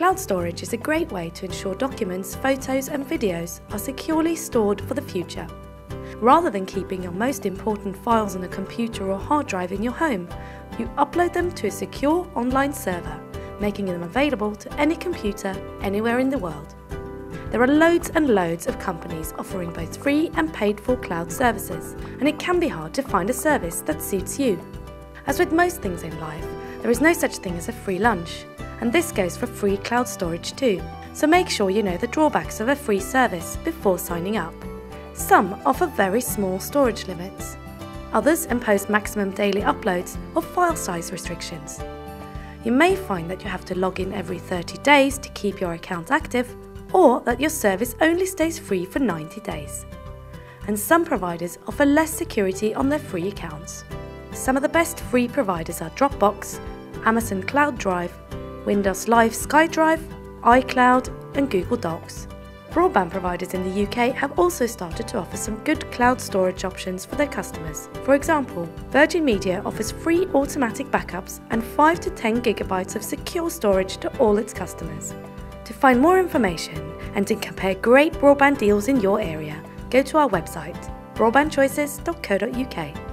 Cloud storage is a great way to ensure documents, photos and videos are securely stored for the future. Rather than keeping your most important files on a computer or hard drive in your home, you upload them to a secure online server, making them available to any computer anywhere in the world. There are loads and loads of companies offering both free and paid for cloud services, and it can be hard to find a service that suits you. As with most things in life, there is no such thing as a free lunch, and this goes for free cloud storage too, so make sure you know the drawbacks of a free service before signing up. Some offer very small storage limits. Others impose maximum daily uploads or file size restrictions. You may find that you have to log in every 30 days to keep your account active, or that your service only stays free for 90 days. And some providers offer less security on their free accounts. Some of the best free providers are Dropbox, Amazon Cloud Drive, Windows Live SkyDrive, iCloud, and Google Docs. Broadband providers in the UK have also started to offer some good cloud storage options for their customers. For example, Virgin Media offers free automatic backups and 5 to 10 gigabytes of secure storage to all its customers. To find more information and to compare great broadband deals in your area, go to our website broadbandchoices.co.uk.